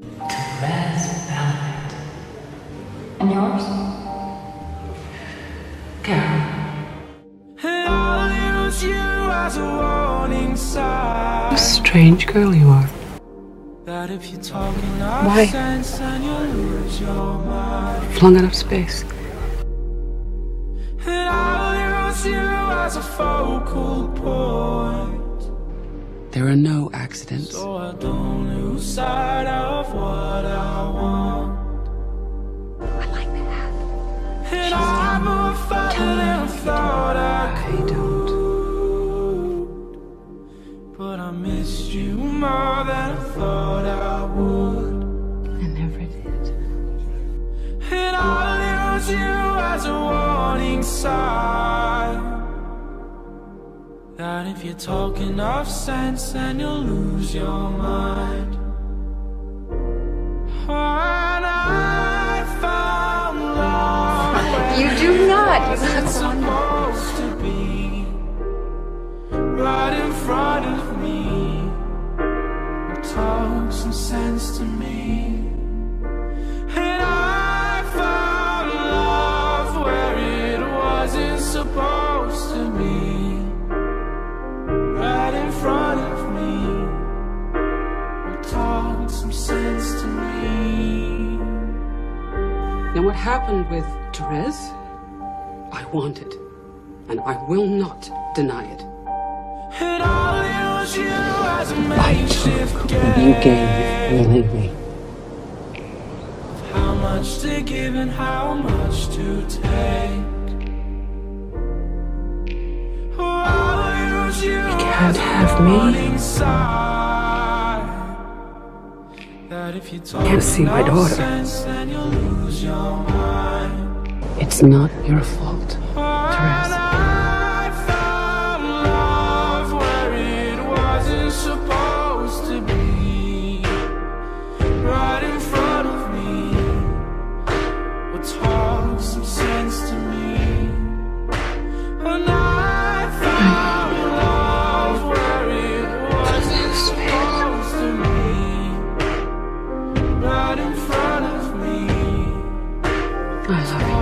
Therese Belivet. And yours? Carol. And I'll use you as a warning sign. What a strange girl you are. That if you're talking Why? nonsense and you lose your mind. Flung out of space. And I'll use you as a focal point. There are no accidents. So I don't lose sight of what I want. I like that. And I move further than I thought I I don't. But I missed you more than I thought I would. I never did. And I'll use you as a warning sign. That if you're talking of sense, then you'll lose your mind. When I found love, You do not. You supposed to be right in front of me. Talk some sense to me. And I found love where it wasn't supposed Now, what happened with Therese, I want it. And I will not deny it. And I'll use you as a makeshift You game. gave willingly. How much to give and how much to take. Oh, I'll use you can't have me. That if you talk Can't see my daughter. It's not your fault. 哎，sorry。